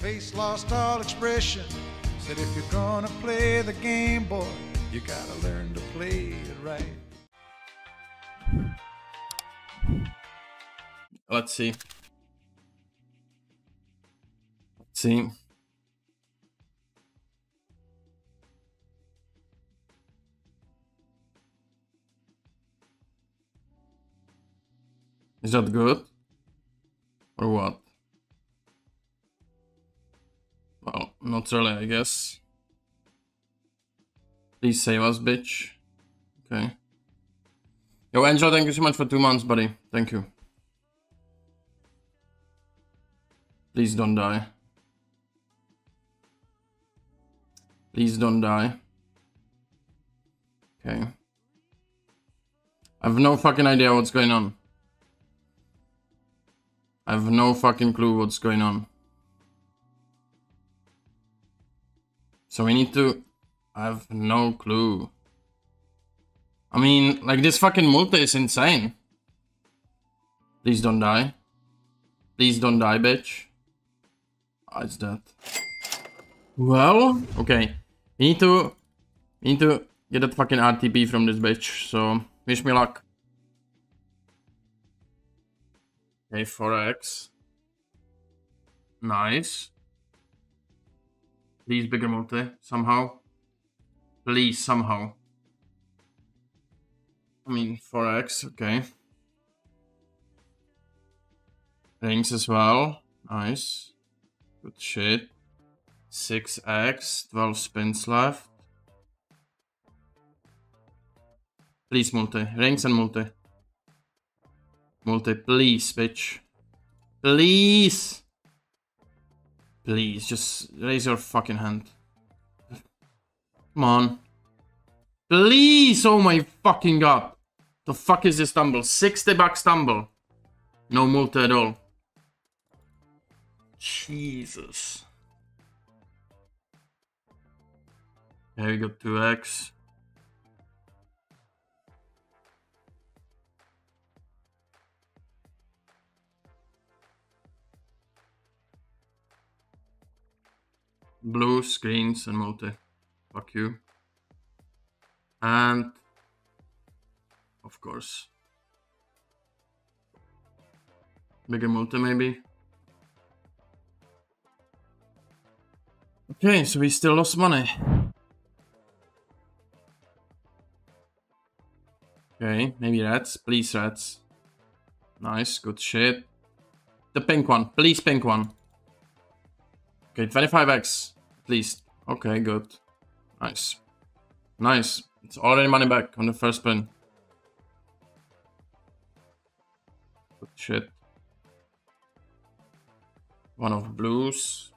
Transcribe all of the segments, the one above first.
face lost all expression. Said if you're gonna play the game, boy, you gotta learn to play it right. Let's see. Let's see. Is that good? Or what? Not really, I guess. Please save us, bitch. Okay. Yo, Angel, thank you so much for two months, buddy. Thank you. Please don't die. Please don't die. Okay. I have no fucking idea what's going on. I have no fucking clue what's going on. So we need to... I have no clue. I mean, like this fucking multi is insane. Please don't die. Please don't die, bitch. Oh, it's dead. Well, okay. We need to... We need to get that fucking RTP from this bitch, so... Wish me luck. Okay, 4x. Nice. Please bigger multi, somehow. Please, somehow. I mean, 4x, okay. Rings as well. Nice. Good shit. 6x, 12 spins left. Please multi. Rings and multi. Multi, please, bitch. Please! Please, just raise your fucking hand. Come on. Please! Oh my fucking god. The fuck is this tumble? 60 bucks tumble. No multi at all. Jesus. There we go, 2x. Blue screens and multi. Fuck you. And of course. Bigger multi maybe. Okay, so we still lost money. Okay, maybe rats. Please rats. Nice, good shit. The pink one. Please pink one. Okay, 25x. At least. Okay, good. Nice. Nice. It's already money back on the first spin. Good shit. One of blues.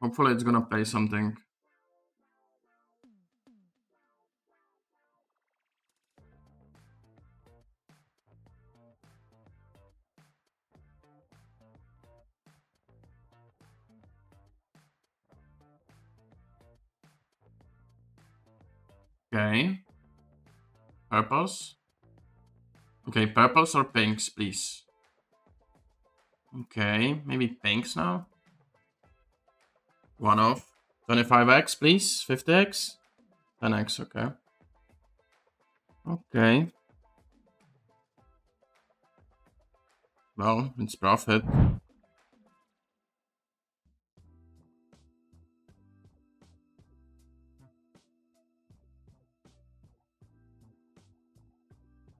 Hopefully it's gonna pay something. Okay. Purples. Okay, purples or pinks, please. Okay, maybe pinks now. One off. 25x, please. 50x. 10x, okay. Okay. Well, it's profit.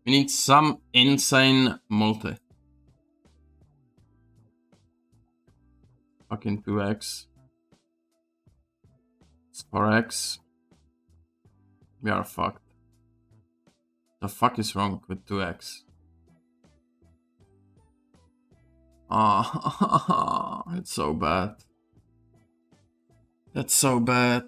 We need some insane multi. Fucking 2x. It's 4x. We are fucked. The fuck is wrong with 2x? Ah, oh, it's so bad. That's so bad.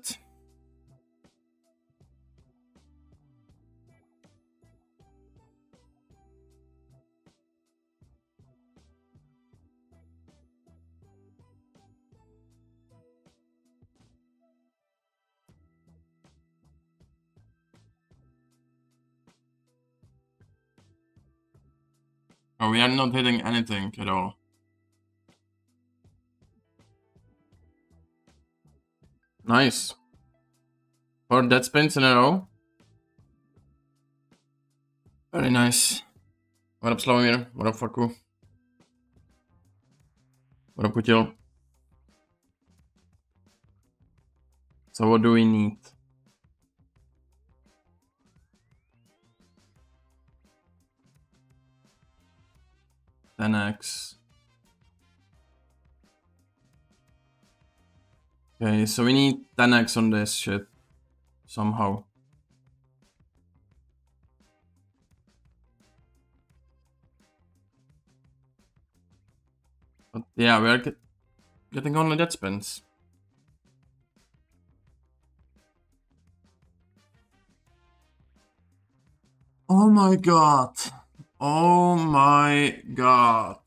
Oh, we are not hitting anything at all. Nice. Four dead spins in a row. Very nice. What up, Slowmir? What up, Faku? What up, Putil? So what do we need? Ten X. Okay, so we need 10x on this shit. Somehow. But yeah, we're get getting the dead spins. Oh my god. Oh my god.